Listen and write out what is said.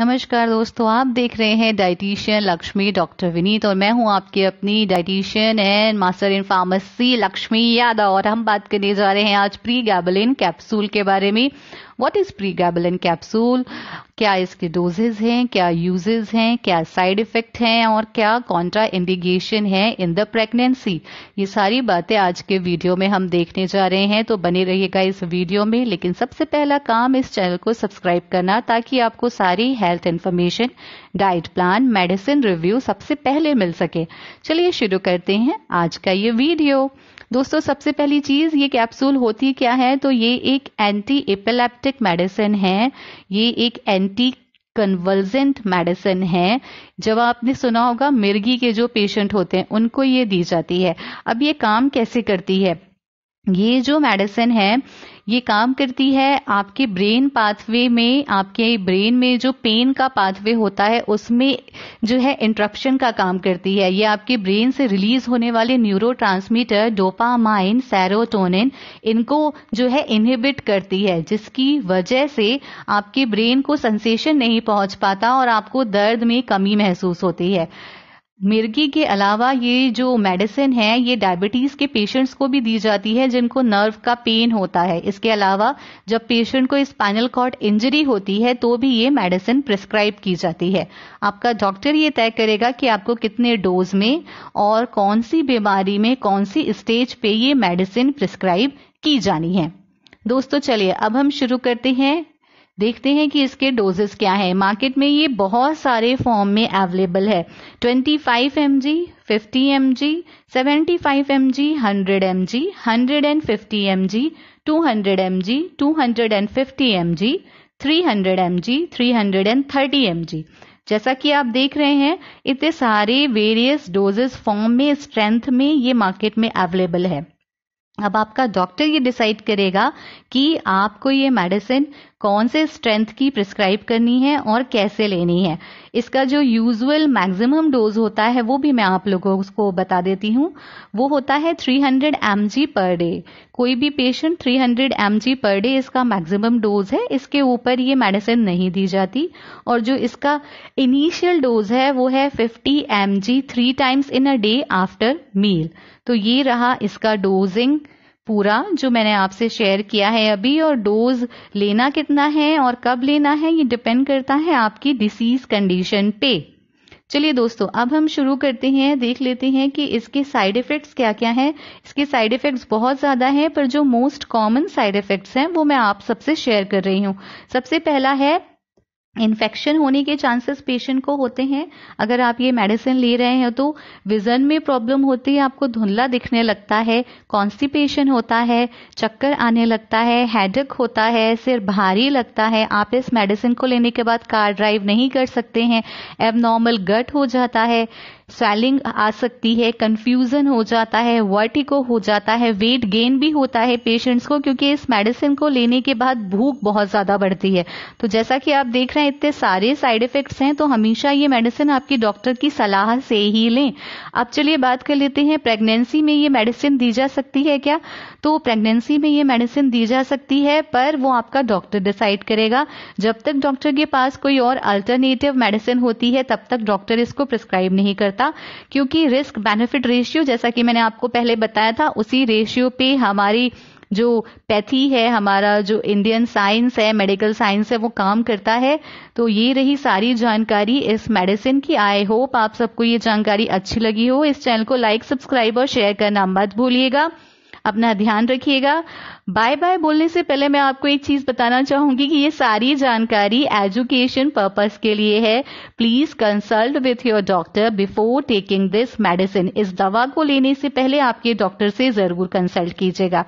नमस्कार दोस्तों, आप देख रहे हैं डाइटिशियन लक्ष्मी डॉक्टर विनीत और मैं हूँ आपकी अपनी dietitian and master in pharmacy Lakshmi Yadav और हम बात करने जा रहे हैं आज प्री गैबलिन कैप्सूल के बारे में। What is pregabalin capsule क्या इसके डोजेज हैं? क्या यूजेज हैं? क्या साइड इफ़ेक्ट हैं? और क्या कॉन्ट्रा इंडिकेशन है इन द प्रेगनेंसी ये सारी बातें आज के वीडियो में हम देखने जा रहे हैं तो बने रहिएगा इस वीडियो में। लेकिन सबसे पहला काम इस चैनल को सब्सक्राइब करना, ताकि आपको सारी health information diet plan medicine review सबसे पहले मिल सके। चलिए शुरू करते हैं आज का ये वीडियो दोस्तों, सबसे पहली चीज़, ये कैप्सूल होती क्या है? तो ये एक एंटी एपिलेप्टिक मेडिसिन है। ये एक एंटी कन्वर्जेंट मेडिसिन है। जब आपने सुना होगा, मिर्गी के जो पेशेंट होते हैं, उनको ये दी जाती है। अब ये काम कैसे करती है? ये जो मेडिसिन है, ये काम करती है आपके ब्रेन पाथवे में, आपके ब्रेन में जो पेन का पाथवे होता है, उसमें जो है इंट्रप्शन का काम करती है। ये आपके ब्रेन से रिलीज़ होने वाले न्यूरो ट्रांसमीटर डोपामाइन, सैरोटोनिन, इनको जो है इनहिबिट करती है, जिसकी वजह से आपके ब्रेन को सेंसेशन नहीं पहुँच पाता और आपको दर्द में कमी महसूस होती है। मिर्गी के अलावा ये जो मेडिसिन है, ये डायबिटीज़ के पेशेंट्स को भी दी जाती है, जिनको नर्व का पेन होता है। इसके अलावा जब पेशेंट को स्पाइनल कॉर्ड इंजरी होती है तो भी ये मेडिसिन प्रिस्क्राइब की जाती है। आपका डॉक्टर ये तय करेगा कि आपको कितने डोज में और कौन सी बीमारी में कौन सी स्टेज पे ये मेडिसिन प्रिस्क्राइब की जानी है। दोस्तों, चलिए, अब हम शुरू करते हैं देखते हैं कि इसके डोजेस क्या है। मार्केट में ये बहुत सारे फॉर्म में अवेलेबल है। 25 five M G fifty M G seventy five M G hundred M G hundred and fifty M G two hundred M G two hundred and fifty M G three hundred M G three hundred and thirty M G जैसा कि आप देख रहे हैं, इतने सारे various doses form में strength में ये मार्केट में अवेलेबल है। अब आपका डॉक्टर ये डिसाइड करेगा कि आपको ये मेडिसिन कौन से स्ट्रेंथ की प्रिस्क्राइब करनी है और कैसे लेनी है। इसका जो यूजुअल मैक्सिमम डोज होता है, वो भी मैं आप लोगों को बता देती हूँ। वो होता है 300 हंड्रेड पर डे कोई भी पेशेंट 300 हंड्रेड पर डे इसका मैक्सिमम डोज है, इसके ऊपर ये मेडिसिन नहीं दी जाती। और जो इसका इनिशियल डोज है, वो है 50 M G three times in a day after meal तो ये रहा इसका डोजिंग पूरा जो मैंने आपसे शेयर किया है अभी और डोज लेना कितना है और कब लेना है ये डिपेंड करता है आपकी डिसीज कंडीशन पे। चलिए दोस्तों, अब हम शुरू करते हैं, देख लेते हैं कि इसके साइड इफेक्ट्स क्या क्या हैं। इसके साइड इफेक्ट्स बहुत ज़्यादा हैं, पर जो मोस्ट कॉमन साइड इफेक्ट्स हैं, वो मैं आप सबसे शेयर कर रही हूँ। सबसे पहला है इन्फेक्शन होने के चांसेस पेशेंट को होते हैं। अगर आप ये मेडिसिन ले रहे हैं तो विजन में प्रॉब्लम होती है, आपको धुंधला दिखने लगता है कॉन्स्टिपेशन होता है, चक्कर आने लगता है हेडक होता है, सिर भारी लगता है। आप इस मेडिसिन को लेने के बाद कार ड्राइव नहीं कर सकते हैं। एबनॉर्मल गट हो जाता है स्वेलिंग आ सकती है कंफ्यूजन हो जाता है वर्टिको हो जाता है वेट गेन भी होता है पेशेंट्स को, क्योंकि इस मेडिसिन को लेने के बाद भूख बहुत ज़्यादा बढ़ती है। तो जैसा कि आप देख रहे हैं, इतने सारे साइड इफेक्ट्स हैं तो हमेशा ये मेडिसिन आपकी डॉक्टर की सलाह से ही लें। अब चलिए बात कर लेते हैं प्रेगनेंसी में ये मेडिसिन दी जा सकती है क्या? तो प्रेगनेंसी में ये मेडिसिन दी जा सकती है, पर वो आपका डॉक्टर डिसाइड करेगा। जब तक डॉक्टर के पास कोई और अल्टरनेटिव मेडिसिन होती है, तब तक डॉक्टर इसको प्रिस्क्राइब नहीं करता, क्योंकि रिस्क बेनिफिट रेशियो जैसा कि मैंने आपको पहले बताया था, उसी रेशियो पे हमारी जो पैथी है, हमारा जो इंडियन साइंस है मेडिकल साइंस है, वो काम करता है। तो ये रही सारी जानकारी इस मेडिसिन की। आई होप आप सबको ये जानकारी अच्छी लगी हो। इस चैनल को लाइक सब्सक्राइब और शेयर करना मत भूलिएगा। अपना ध्यान रखिएगा। बाय बाय बोलने से पहले मैं आपको एक चीज़ बताना चाहूँगी कि ये सारी जानकारी एजुकेशन पर्पस के लिए है। Please consult with your doctor before taking this medicine इस दवा को लेने से पहले आपके डॉक्टर से ज़रूर कंसल्ट कीजिएगा।